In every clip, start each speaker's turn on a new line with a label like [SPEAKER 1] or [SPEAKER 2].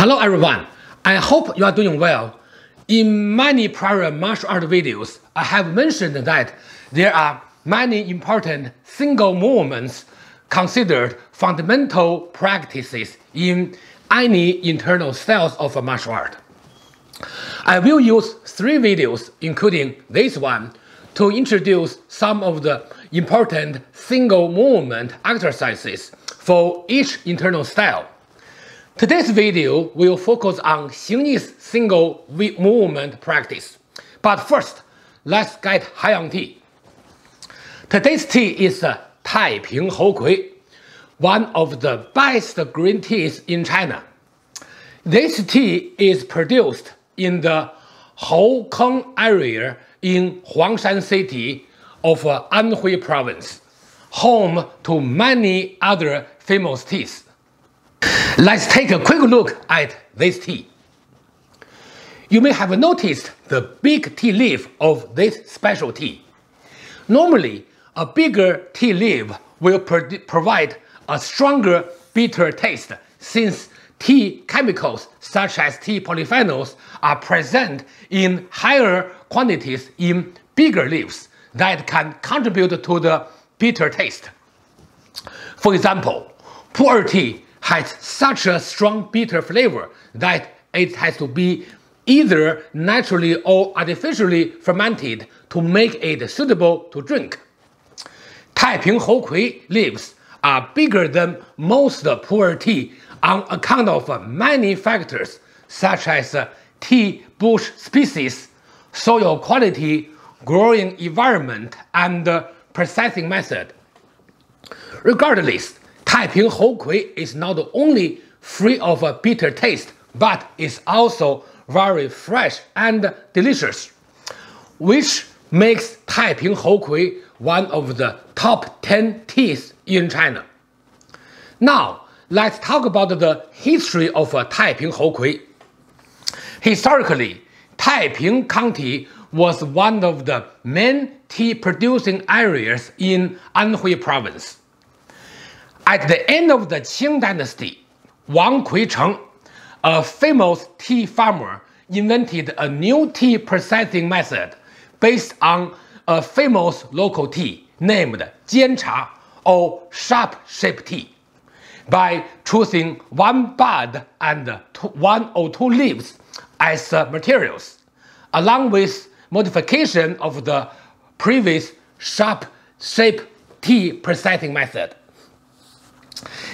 [SPEAKER 1] Hello everyone, I hope you are doing well. In many prior martial art videos, I have mentioned that there are many important single movements considered fundamental practices in any internal styles of a martial art. I will use three videos, including this one, to introduce some of the important single movement exercises for each internal style. Today's video will focus on Xingyi's single movement practice. But first, let's get high on tea. Today's tea is uh, Taiping Hou Kui, one of the best green teas in China. This tea is produced in the Houkeng area in Huangshan City of uh, Anhui Province, home to many other famous teas. Let's take a quick look at this tea. You may have noticed the big tea leaf of this special tea. Normally, a bigger tea leaf will provide a stronger bitter taste since tea chemicals such as tea polyphenols are present in higher quantities in bigger leaves that can contribute to the bitter taste. For example, pu'er tea has such a strong bitter flavor that it has to be either naturally or artificially fermented to make it suitable to drink. Taiping Hou Kui leaves are bigger than most pu'er tea on account of many factors such as tea bush species, soil quality, growing environment, and processing method. Regardless, Taiping Hou Kui is not only free of a bitter taste, but is also very fresh and delicious, which makes Taiping Hou Kui one of the top 10 teas in China. Now, let's talk about the history of Taiping Hou Kui. Historically, Taiping County was one of the main tea producing areas in Anhui Province. At the end of the Qing dynasty, Wang Kuicheng, a famous tea farmer, invented a new tea processing method based on a famous local tea named Jiancha or sharp shaped tea. By choosing one bud and two, one or two leaves as materials, along with modification of the previous sharp shape tea processing method.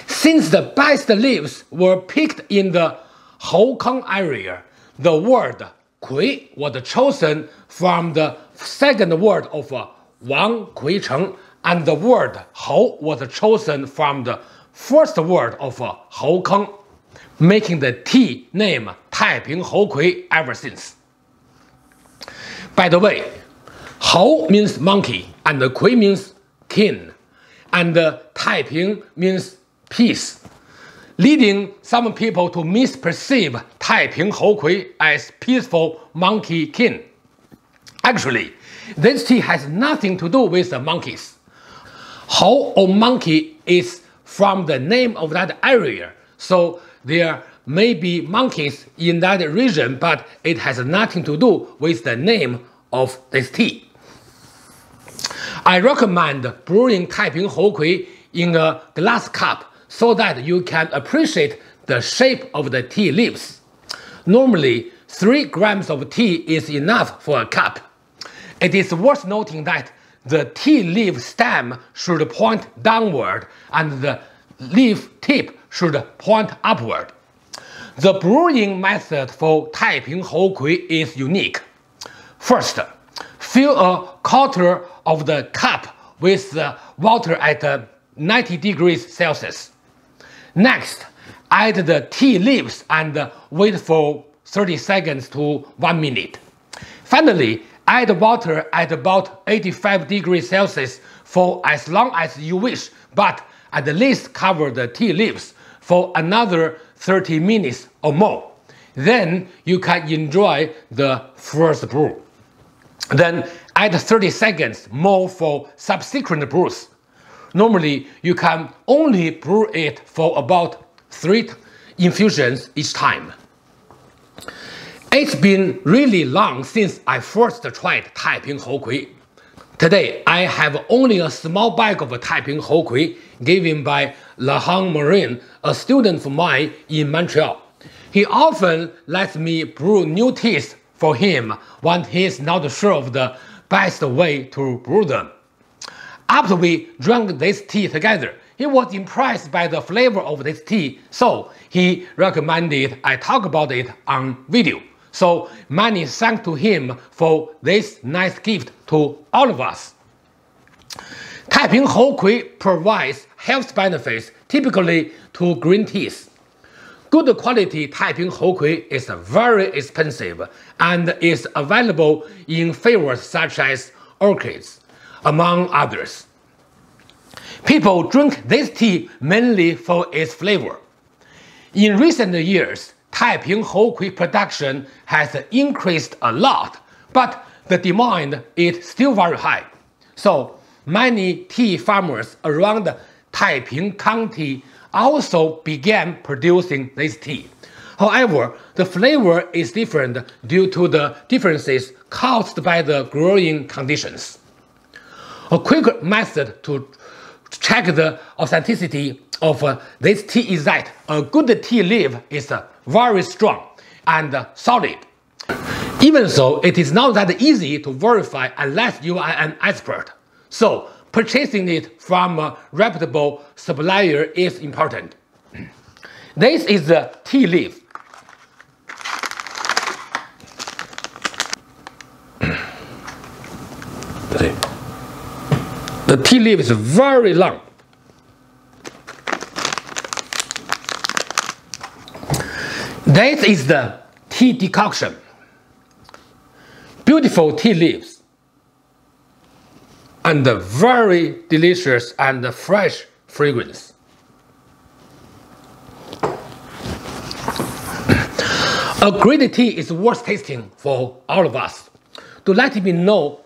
[SPEAKER 1] Since the best leaves were picked in the Houkeng area, the word Kui was chosen from the second word of uh, Wang Kui Cheng, and the word Hou was chosen from the first word of uh, Houkeng, making the tea name Taiping Hou Kui ever since. By the way, Hou means monkey and Kui means king, and uh, Taiping means peace, leading some people to misperceive Taiping Hou Kui as peaceful monkey king. Actually, this tea has nothing to do with the monkeys. Hou or monkey is from the name of that area, so there may be monkeys in that region, but it has nothing to do with the name of this tea. I recommend brewing Taiping Hou Kui in a glass cup so that you can appreciate the shape of the tea leaves. Normally, 3 grams of tea is enough for a cup. It is worth noting that the tea leaf stem should point downward and the leaf tip should point upward. The brewing method for Taiping Hou Kui is unique. First, fill a quarter of the cup with water at 90 degrees Celsius. Next, add the tea leaves and wait for 30 seconds to 1 minute. Finally, add water at about 85 degrees Celsius for as long as you wish, but at least cover the tea leaves for another 30 minutes or more. Then you can enjoy the first brew. Then add 30 seconds more for subsequent brews. Normally, you can only brew it for about three infusions each time. It's been really long since I first tried Taiping Hou Kui. Today, I have only a small bag of Taiping Hou Kui given by Lahang Marin, a student of mine in Montreal. He often lets me brew new teas for him when he is not sure of the best way to brew them. After we drank this tea together, he was impressed by the flavor of this tea, so he recommended I talk about it on video. So many thanks to him for this nice gift to all of us. Taiping Hou Kui provides health benefits typically to green teas. Good quality Taiping Hou Kui is very expensive and is available in flavors such as orchids, among others. People drink this tea mainly for its flavor. In recent years, Taiping Kui production has increased a lot, but the demand is still very high. So many tea farmers around Taiping County also began producing this tea. However, the flavor is different due to the differences caused by the growing conditions. A quick method to check the authenticity of uh, this tea is that a good tea leaf is uh, very strong and uh, solid. Even so, it is not that easy to verify unless you are an expert. So, purchasing it from a reputable supplier is important. This is the tea leaf. The tea leaf is very long. This is the tea decoction. Beautiful tea leaves and very delicious and fresh fragrance. A great tea is worth tasting for all of us. To let me know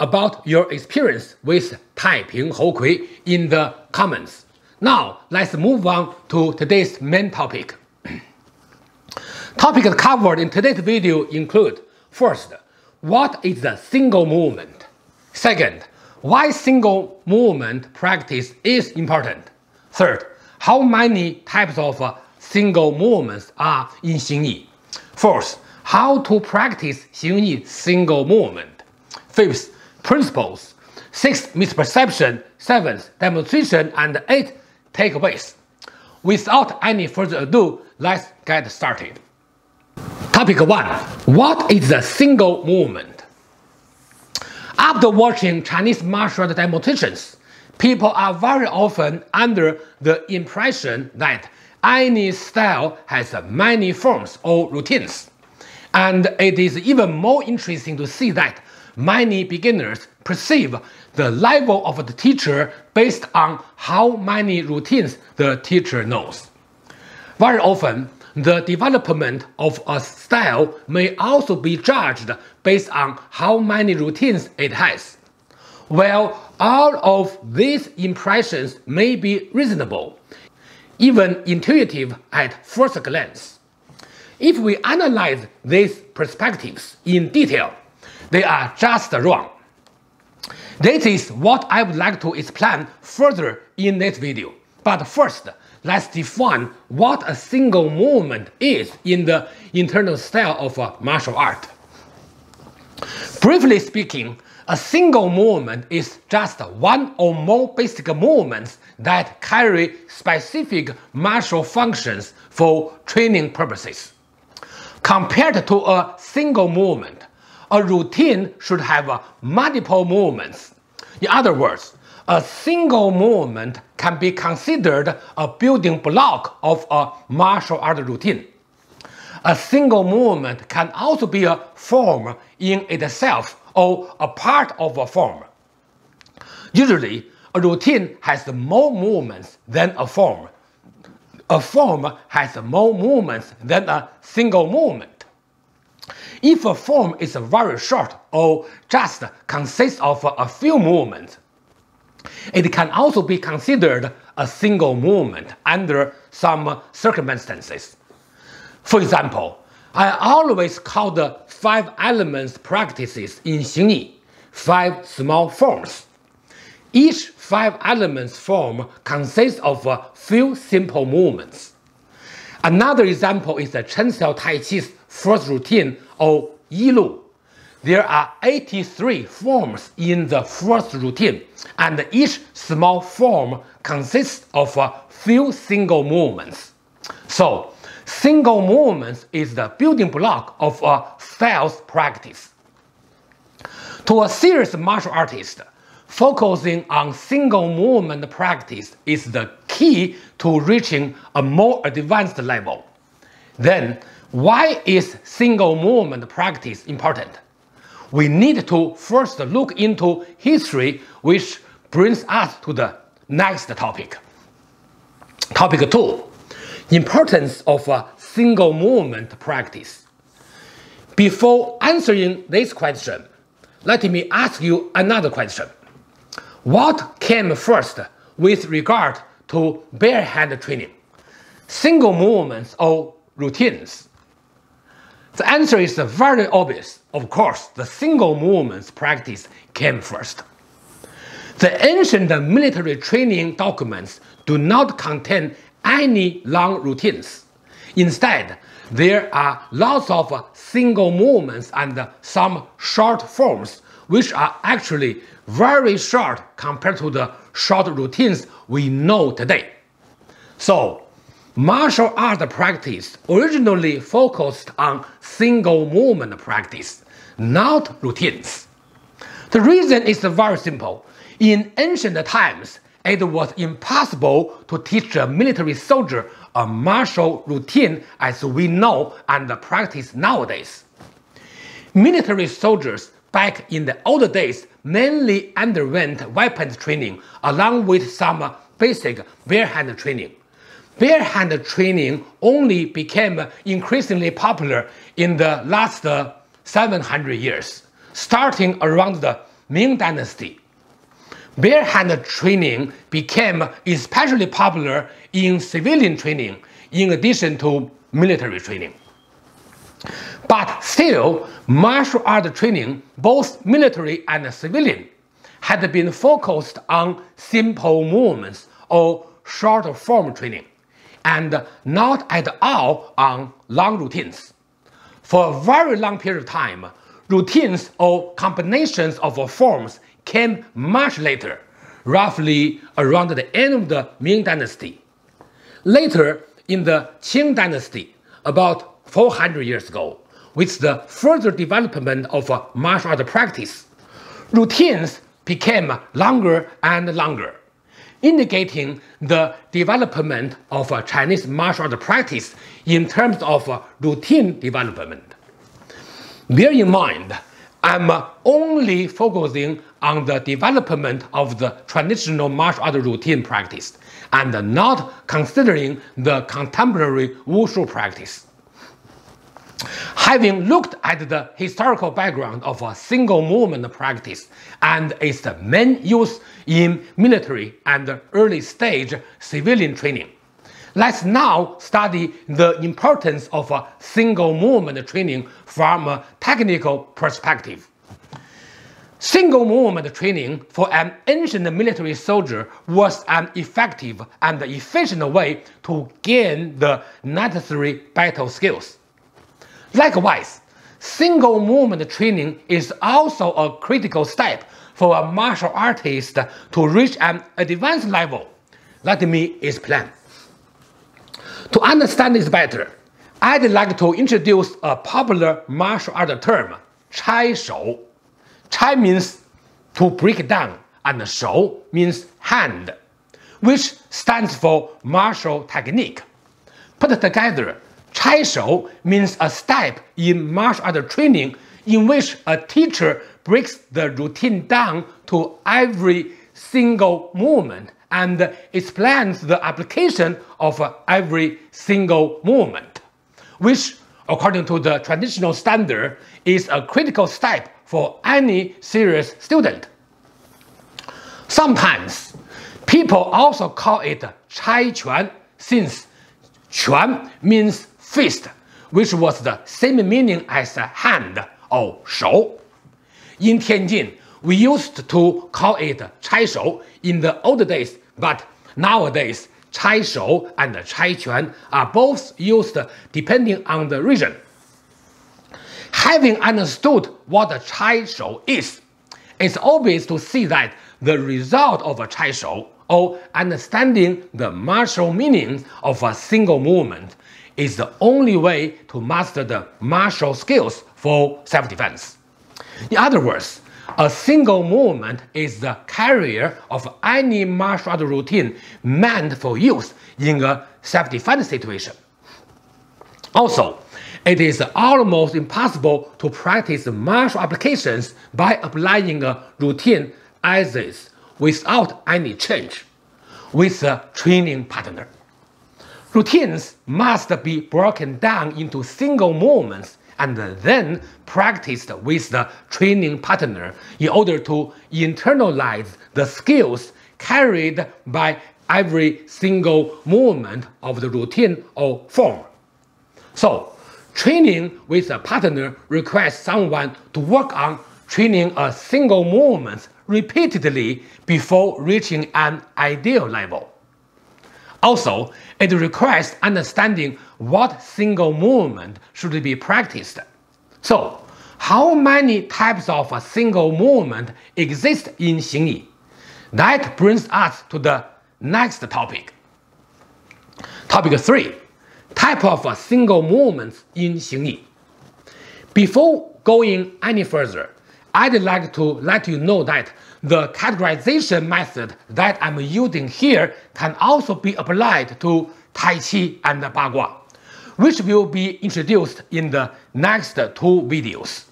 [SPEAKER 1] about your experience with Taiping Hou Kui in the comments. Now, let's move on to today's main topic. Topics covered in today's video include First, what is the single movement? Second, why single movement practice is important. Third, how many types of uh, single movements are in Xingyi? Fourth, how to practice Xingyi single movement. Fifth, principles. Sixth, misperception. Seventh, demonstration. And eighth, takeaways. Without any further ado, let's get started. Topic 1. What is the single movement? After watching Chinese martial art demonstrations, people are very often under the impression that any style has many forms or routines. And it is even more interesting to see that many beginners perceive the level of the teacher based on how many routines the teacher knows. Very often, the development of a style may also be judged based on how many routines it has. While all of these impressions may be reasonable, even intuitive at first glance. If we analyze these perspectives in detail, they are just wrong. This is what I would like to explain further in this video. But first, let's define what a single movement is in the internal style of a martial art. Briefly speaking, a single movement is just one or more basic movements that carry specific martial functions for training purposes. Compared to a single movement, a routine should have uh, multiple movements. In other words, a single movement can be considered a building block of a martial art routine. A single movement can also be a form in itself or a part of a form. Usually, a routine has more movements than a form. A form has more movements than a single movement. If a form is very short or just consists of a few movements, it can also be considered a single movement under some circumstances. For example, I always call the five elements practices in Xingyi five small forms. Each five elements form consists of a few simple movements. Another example is the Chen Xiao Tai Chi's first routine or Yilu. There are 83 forms in the first routine, and each small form consists of a few single movements. So, single movements is the building block of a styles practice. To a serious martial artist, focusing on single movement practice is the key to reaching a more advanced level. Then, why is single movement practice important? We need to first look into history, which brings us to the next topic. Topic 2 Importance of a single movement practice. Before answering this question, let me ask you another question. What came first with regard to bare hand training? Single movements or routines? The answer is very obvious. Of course, the single movements practice came first. The ancient military training documents do not contain any long routines. Instead, there are lots of single movements and some short forms, which are actually very short compared to the short routines we know today. So, martial art practice originally focused on single movement practice, not routines. The reason is very simple. In ancient times, it was impossible to teach a military soldier a martial routine as we know and practice nowadays. Military soldiers back in the old days mainly underwent weapons training along with some basic bare hand training. Bare hand training only became increasingly popular in the last 700 years, starting around the Ming Dynasty. Bare hand training became especially popular in civilian training in addition to military training. But still, martial art training, both military and civilian, had been focused on simple movements or short form training, and not at all on long routines. For a very long period of time, routines or combinations of forms came much later, roughly around the end of the Ming Dynasty. Later, in the Qing Dynasty, about 400 years ago, with the further development of martial art practice, routines became longer and longer, indicating the development of uh, Chinese martial art practice in terms of uh, routine development. Bear in mind, I'm uh, only focusing on the development of the traditional martial art routine practice and not considering the contemporary wushu practice. Having looked at the historical background of a single movement practice and its main use in military and early stage civilian training, let's now study the importance of single movement training from a technical perspective. Single movement training for an ancient military soldier was an effective and efficient way to gain the necessary battle skills. Likewise, single movement training is also a critical step for a martial artist to reach an advanced level. Let me explain. To understand this better, I'd like to introduce a popular martial art term, Chai Shou. Chai means to break down, and Shou means hand, which stands for martial technique. Put together, Chai Shou means a step in martial art training in which a teacher breaks the routine down to every single movement and explains the application of every single movement, which, according to the traditional standard, is a critical step for any serious student. Sometimes, people also call it Chai Quan since Quan means fist, which was the same meaning as hand or shou. In Tianjin, we used to call it chai shou in the old days, but nowadays chai shou and chai quan are both used depending on the region. Having understood what a chai shou is, it's obvious to see that the result of a chai shou or understanding the martial meaning of a single movement is the only way to master the martial skills for self-defense. In other words, a single movement is the carrier of any martial art routine meant for use in a self-defense situation. Also, it is almost impossible to practice martial applications by applying a routine as is without any change with a training partner. Routines must be broken down into single movements and then practiced with the training partner in order to internalize the skills carried by every single movement of the routine or form. So, training with a partner requires someone to work on training a single movement repeatedly before reaching an ideal level. Also, it requires understanding what single movement should be practiced. So, how many types of a single movement exist in Xingyi? That brings us to the next topic. Topic 3. Type of a single movements in Xingyi. Before going any further, I'd like to let you know that the categorization method that I'm using here can also be applied to Tai Chi and Bagua, which will be introduced in the next two videos.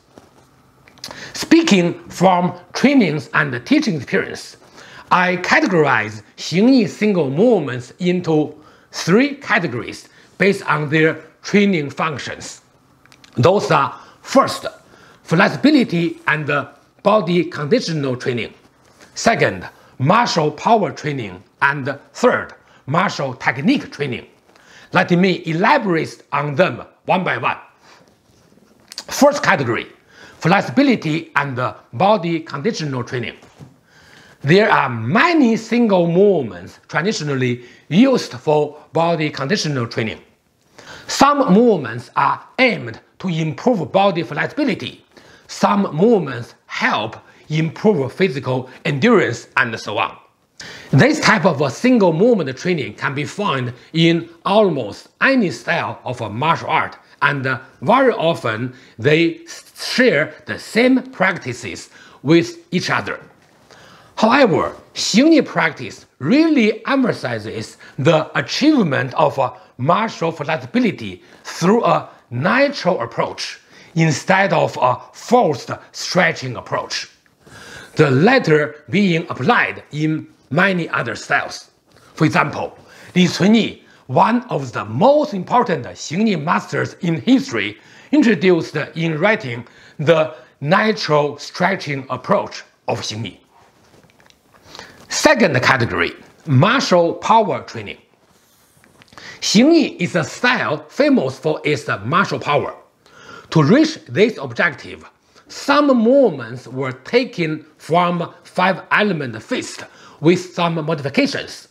[SPEAKER 1] Speaking from trainings and teaching experience, I categorize Xingyi single movements into three categories based on their training functions. Those are first, flexibility and body conditional training. Second, martial power training. And third, martial technique training. Let me elaborate on them one by one. First category, flexibility and body conditional training. There are many single movements traditionally used for body conditional training. Some movements are aimed to improve body flexibility. Some movements help improve physical endurance and so on. This type of a single movement training can be found in almost any style of a martial art and uh, very often they share the same practices with each other. However, Xingyi practice really emphasizes the achievement of martial flexibility through a natural approach instead of a forced stretching approach. The latter being applied in many other styles. For example, Li Cunyi, one of the most important Xingyi masters in history, introduced in writing the natural stretching approach of Xingyi. Second category, martial power training. Xingyi is a style famous for its martial power. To reach this objective, some movements were taken from five-element fist with some modifications.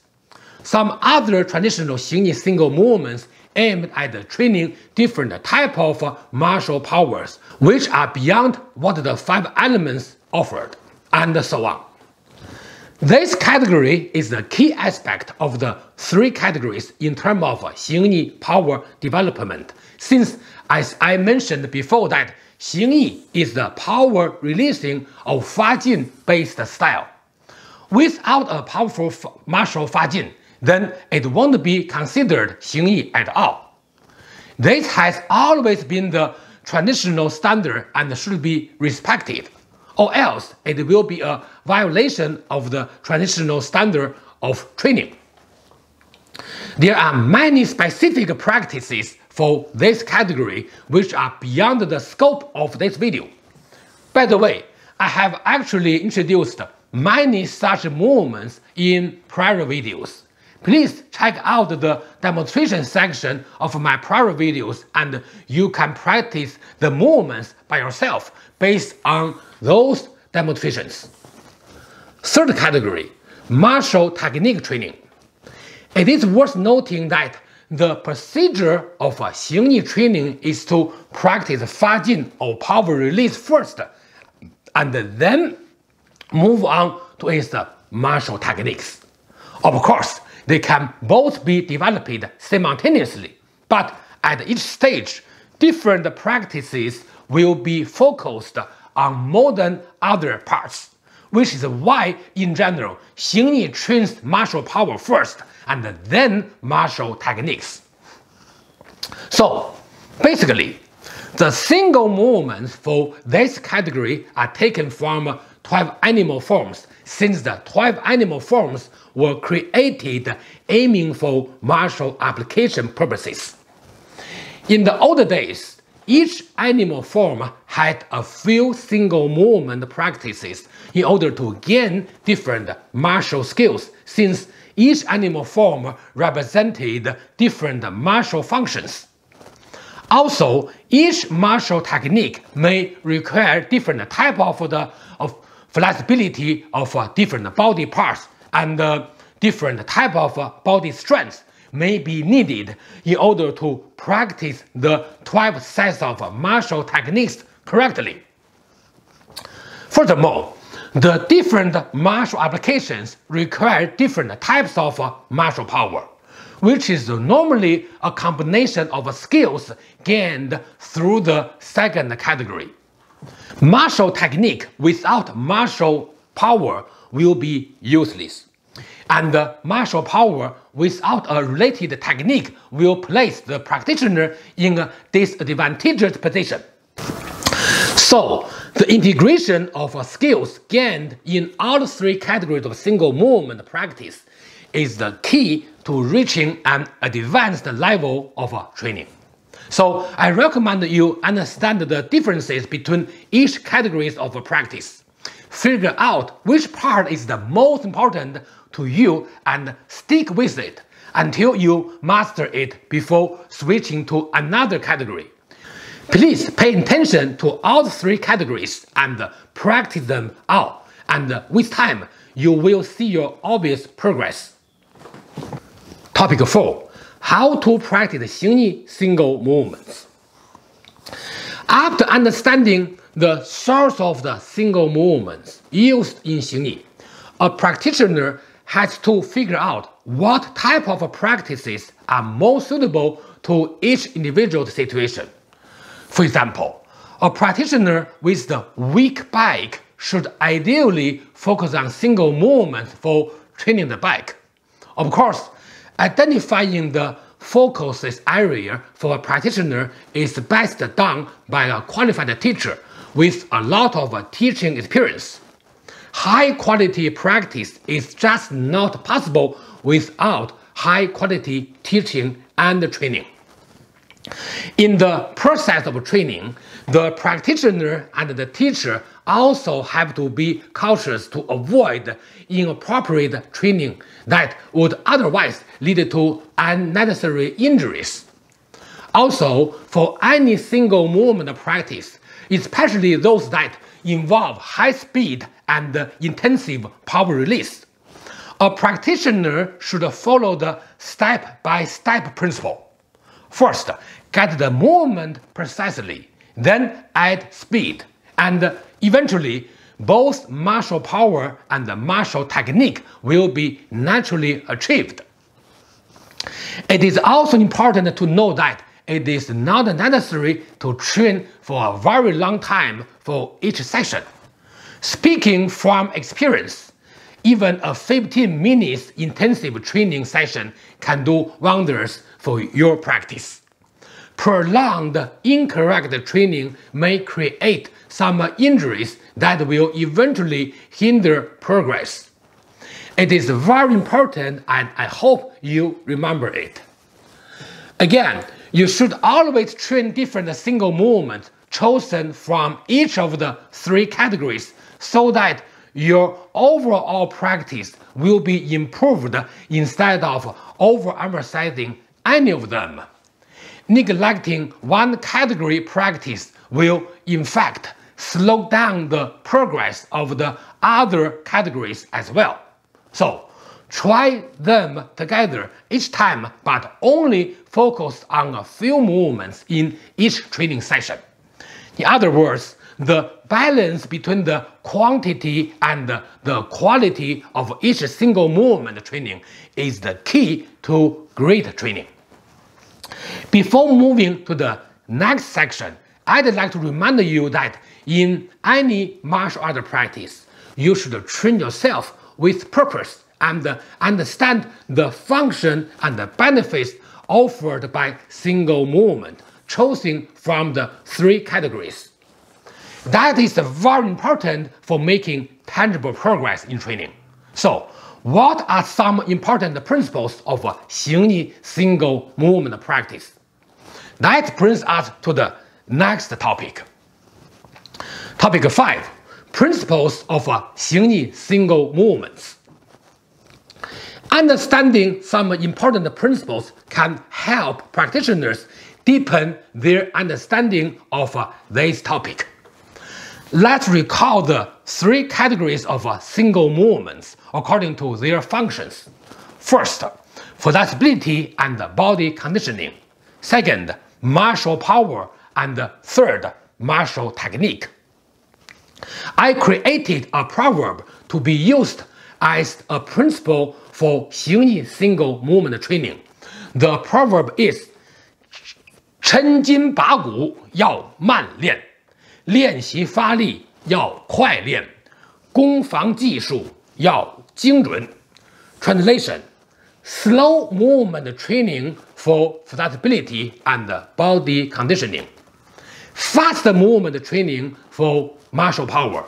[SPEAKER 1] Some other traditional Xingyi single movements aimed at training different type of martial powers, which are beyond what the five elements offered, and so on. This category is the key aspect of the three categories in terms of Xingyi power development, since, as I mentioned before that Xingyi is the power releasing of Fajin based style. Without a powerful martial Fajin, then it won't be considered Xingyi at all. This has always been the traditional standard and should be respected, or else it will be a violation of the traditional standard of training. There are many specific practices for this category which are beyond the scope of this video. By the way, I have actually introduced many such movements in prior videos. please check out the demonstration section of my prior videos and you can practice the movements by yourself based on those demonstrations. Third category, martial technique training. It is worth noting that the procedure of a Xingyi training is to practice Fajin or power release first, and then move on to its martial techniques. Of course, they can both be developed simultaneously, but at each stage, different practices will be focused on more than other parts, which is why, in general, Xing Xingyi trains martial power first and then martial techniques. So, basically, the single movements for this category are taken from 12 animal forms, since the 12 animal forms were created aiming for martial application purposes. In the older days, each animal form had a few single movement practices in order to gain different martial skills, since each animal form represented different martial functions. Also, each martial technique may require different type of the of flexibility of different body parts and different type of body strength may be needed in order to practice the 12 sets of martial techniques correctly. Furthermore, the different martial applications require different types of martial power, which is normally a combination of skills gained through the second category. Martial technique without martial power will be useless, and martial power without a related technique will place the practitioner in a disadvantaged position. So, the integration of skills gained in all three categories of single movement practice is the key to reaching an advanced level of training. So I recommend you understand the differences between each categories of practice. Figure out which part is the most important to you and stick with it until you master it before switching to another category. Please pay attention to all three categories and practice them all, and with time, you will see your obvious progress. Topic 4. How to practice Xingyi single movements. After understanding the source of the single movements used in Xingyi, a practitioner has to figure out what type of practices are most suitable to each individual situation. For example, a practitioner with the weak back should ideally focus on single movements for training the back. Of course, identifying the focus this area for a practitioner is best done by a qualified teacher with a lot of teaching experience. High quality practice is just not possible without high quality teaching and training. In the process of training, the practitioner and the teacher also have to be cautious to avoid inappropriate training that would otherwise lead to unnecessary injuries. Also, for any single movement practice, especially those that involve high speed and intensive power release, a practitioner should follow the step by step principle. First, get the movement precisely, then add speed, and eventually both martial power and martial technique will be naturally achieved. It is also important to know that it is not necessary to train for a very long time for each session. Speaking from experience, even a 15 minutes intensive training session can do wonders for your practice. Prolonged incorrect training may create some injuries that will eventually hinder progress. It is very important and I hope you remember it. Again, you should always train different single movements chosen from each of the three categories so that your overall practice will be improved instead of overemphasizing any of them. Neglecting one category practice will, in fact, slow down the progress of the other categories as well. So, try them together each time, but only focus on a few movements in each training session. In other words, the balance between the quantity and the quality of each single movement training is the key to great training. Before moving to the next section, I'd like to remind you that in any martial art practice, you should train yourself with purpose and understand the function and the benefits offered by single movement chosen from the three categories. That is very important for making tangible progress in training. So, what are some important principles of Xingyi single movement practice? That brings us to the next topic. Topic 5 Principles of Xingyi single movements. Understanding some important principles can help practitioners deepen their understanding of this topic. Let's recall the three categories of single movements according to their functions. First, flexibility and body conditioning. Second, martial power. And third, martial technique. I created a proverb to be used as a principle for Xingyi single movement training. The proverb is 抻筋拔骨要慢练。 练习发力要快练，攻防技术要精准。Translation: Slow movement training for flexibility and body conditioning. Fast movement training for martial power.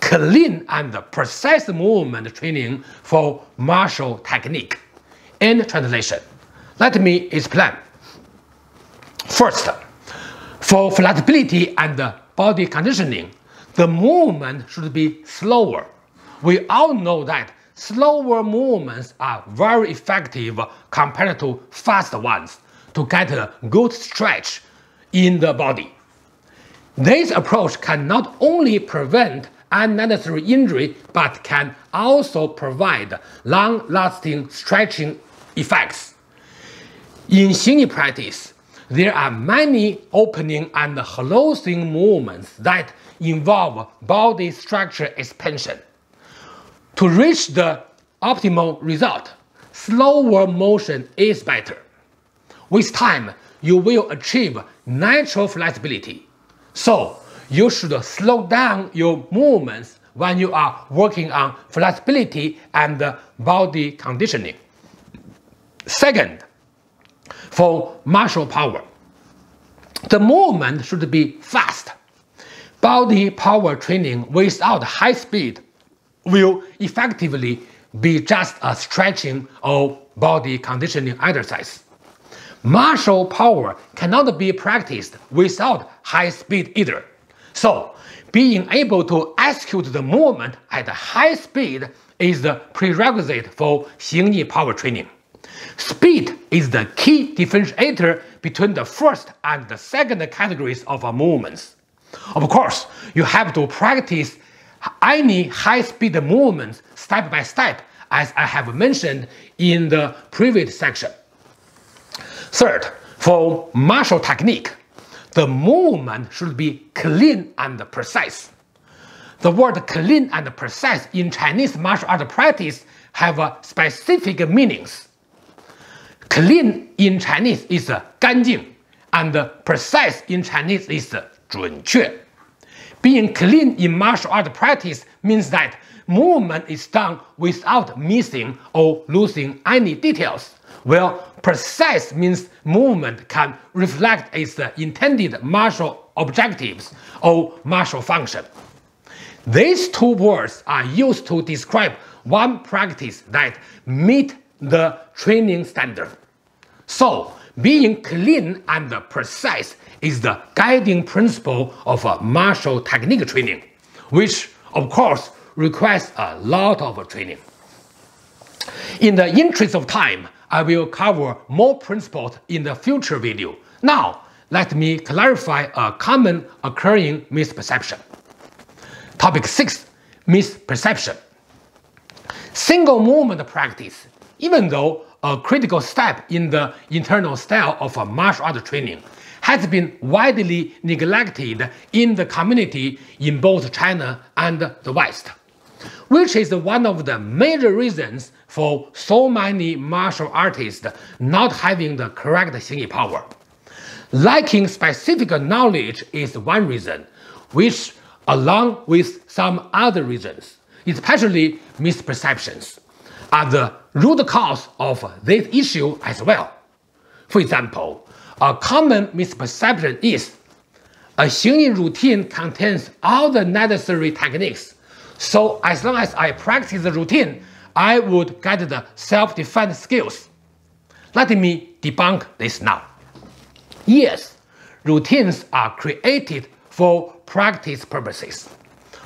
[SPEAKER 1] Clean and precise movement training for martial technique. End translation. Let me explain. First, for flexibility and body conditioning, the movement should be slower. We all know that slower movements are very effective compared to fast ones to get a good stretch in the body. This approach can not only prevent unnecessary injury but can also provide long-lasting stretching effects. In Xingyi practice, there are many opening and closing movements that involve body structure expansion. To reach the optimal result, slower motion is better. With time, you will achieve natural flexibility. So, you should slow down your movements when you are working on flexibility and body conditioning. Second, for martial power. The movement should be fast. Body power training without high speed will effectively be just a stretching or body conditioning exercise. Martial power cannot be practiced without high speed either. So, being able to execute the movement at high speed is the prerequisite for Xingyi power training. Speed is the key differentiator between the first and the second categories of movements. Of course, you have to practice any high-speed movements step by step, as I have mentioned in the previous section. Third, for martial technique, the movement should be clean and precise. The word clean and precise in Chinese martial art practice have specific meanings. Clean in Chinese is 干净 and precise in Chinese is 准确. Being clean in martial art practice means that movement is done without missing or losing any details, while precise means movement can reflect its intended martial objectives or martial function. These two words are used to describe one practice that meet the training standard. So, being clean and precise is the guiding principle of martial technique training, which, of course, requires a lot of training. In the interest of time, I will cover more principles in the future video. Now, let me clarify a common occurring misperception. Topic 6 Misperception Single movement practice, even though a critical step in the internal style of martial art training, has been widely neglected in the community in both China and the West, which is one of the major reasons for so many martial artists not having the correct Xingyi power. Lacking specific knowledge is one reason, which, along with some other reasons, especially misperceptions, are the root cause of this issue as well. For example, a common misperception is a Xingyi routine contains all the necessary techniques, so as long as I practice the routine, I would get the self-defense skills. Let me debunk this now. Yes, routines are created for practice purposes.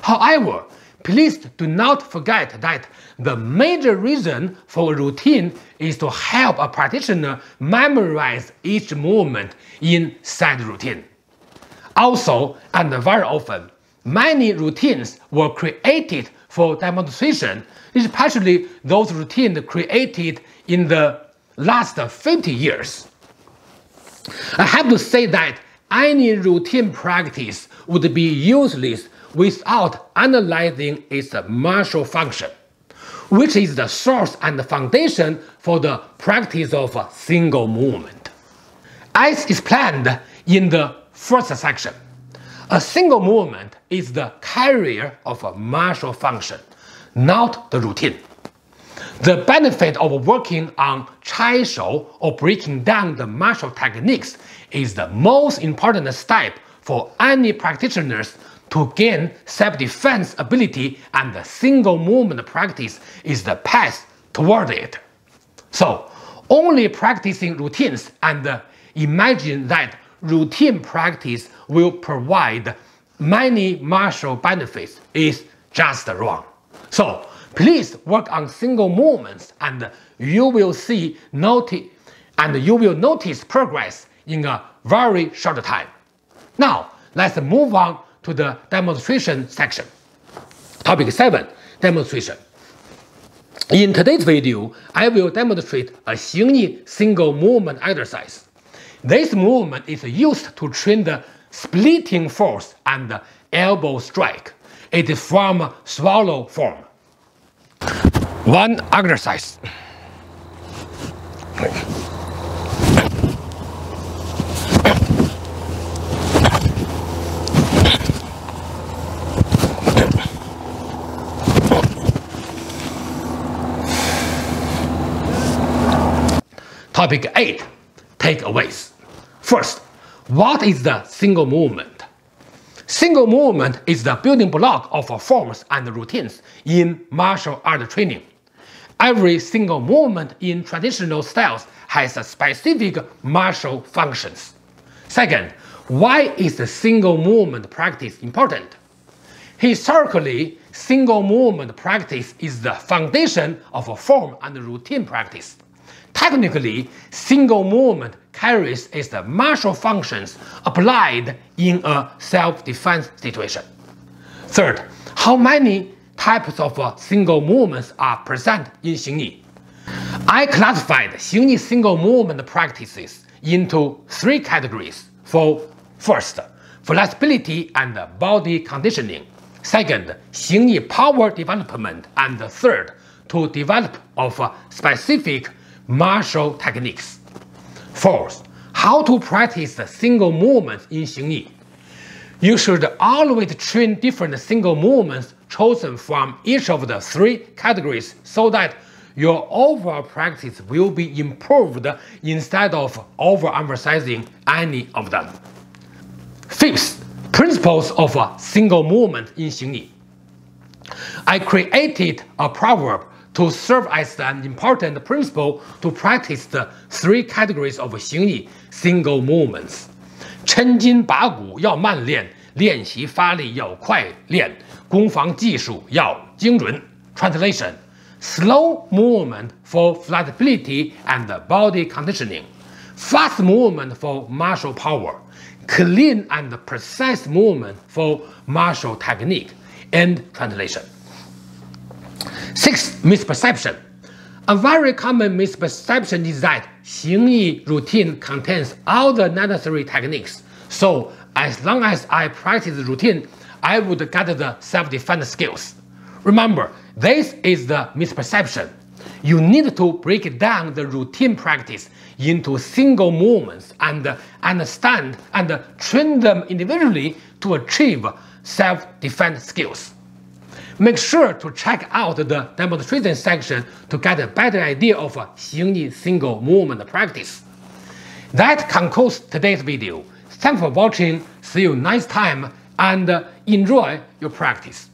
[SPEAKER 1] However, please do not forget that the major reason for a routine is to help a practitioner memorize each movement in said routine. Also, and very often, many routines were created for demonstration, especially those routines created in the last 50 years. I have to say that any routine practice would be useless without analyzing its martial function, which is the source and foundation for the practice of a single movement. As explained in the first section, a single movement is the carrier of a martial function, not the routine. The benefit of working on chai shou or breaking down the martial techniques is the most important step for any practitioners to gain self-defense ability and the single movement practice is the path toward it. So, only practicing routines and uh, imagine that routine practice will provide many martial benefits is just wrong. So, Please work on single movements and you will see notice and you will notice progress in a very short time. Now, let's move on to the demonstration section. Topic 7 Demonstration. In today's video, I will demonstrate a Xingyi single movement exercise. This movement is used to train the splitting force and elbow strike. It is from swallow form. One exercise. Topic 8 Takeaways. First, what is the single movement? Single movement is the building block of forms and routines in martial art training. Every single movement in traditional styles has specific martial functions. Second, why is the single movement practice important? Historically, single movement practice is the foundation of a form and routine practice. Technically, single movement carries its martial functions applied in a self-defense situation. Third, how many types of uh, single movements are present in Xingyi? I classified Xingyi single movement practices into three categories. For first, flexibility and body conditioning. Second, Xingyi power development. And third, to develop of uh, specific martial techniques. Fourth, how to practice the single movements in Xingyi. You should always train different single movements chosen from each of the three categories so that your overall practice will be improved instead of overemphasizing any of them. Fifth, principles of a single movement in Xingyi. I created a proverb to serve as an important principle to practice the three categories of 形意 single movements. 抻筋拔骨要慢练， 练习发力要快练，攻防技术要精准。Translation: Slow movement for flexibility and body conditioning, fast movement for martial power, clean and precise movement for martial technique. End translation. Sixth misperception. A very common misperception is that Xingyi routine contains all the necessary techniques. So as long as I practice the routine, I would get the self-defense skills. Remember, this is the misperception. You need to break down the routine practice into single movements and understand and train them individually to achieve self-defense skills. Make sure to check out the demonstration section to get a better idea of Xingyi single movement practice. That concludes today's video. Thanks for watching, see you next time, and enjoy your practice.